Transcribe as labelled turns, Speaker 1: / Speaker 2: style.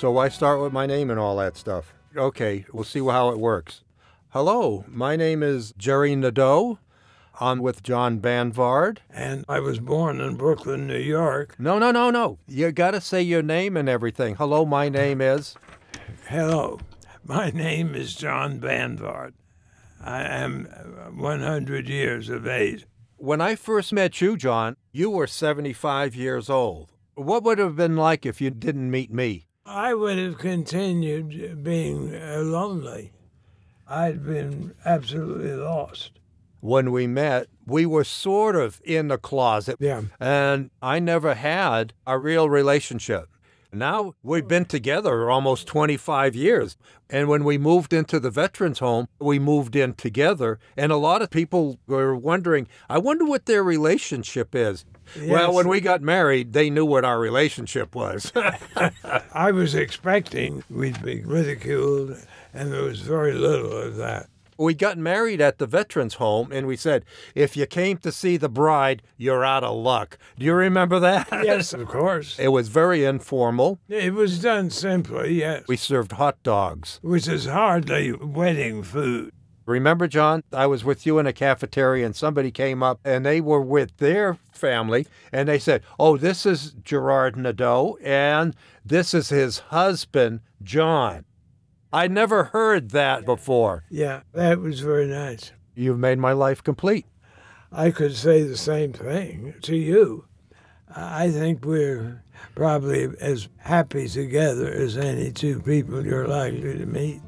Speaker 1: So why start with my name and all that stuff? Okay, we'll see how it works. Hello, my name is Jerry Nadeau. I'm with John Banvard.
Speaker 2: And I was born in Brooklyn, New York.
Speaker 1: No, no, no, no. You got to say your name and everything. Hello, my name is.
Speaker 2: Hello, my name is John Banvard. I am 100 years of age.
Speaker 1: When I first met you, John, you were 75 years old. What would it have been like if you didn't meet me?
Speaker 2: I would have continued being uh, lonely. I'd been absolutely lost.
Speaker 1: When we met, we were sort of in the closet.
Speaker 2: Yeah.
Speaker 1: And I never had a real relationship. Now we've been together almost 25 years. And when we moved into the veterans home, we moved in together. And a lot of people were wondering, I wonder what their relationship is. Yes. Well, when we got married, they knew what our relationship was.
Speaker 2: I was expecting we'd be ridiculed, and there was very little of that.
Speaker 1: We got married at the veterans home, and we said, if you came to see the bride, you're out of luck. Do you remember that?
Speaker 2: Yes, of course.
Speaker 1: It was very informal.
Speaker 2: It was done simply, yes.
Speaker 1: We served hot dogs,
Speaker 2: which is hardly wedding food.
Speaker 1: Remember, John, I was with you in a cafeteria and somebody came up and they were with their family and they said, Oh, this is Gerard Nadeau and this is his husband, John. I never heard that before.
Speaker 2: Yeah, that was very nice.
Speaker 1: You've made my life complete.
Speaker 2: I could say the same thing to you. I think we're probably as happy together as any two people you're likely to meet.